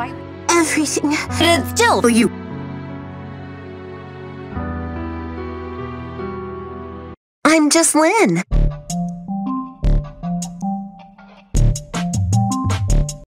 Why? Everything. It's still For you. I'm just Lynn.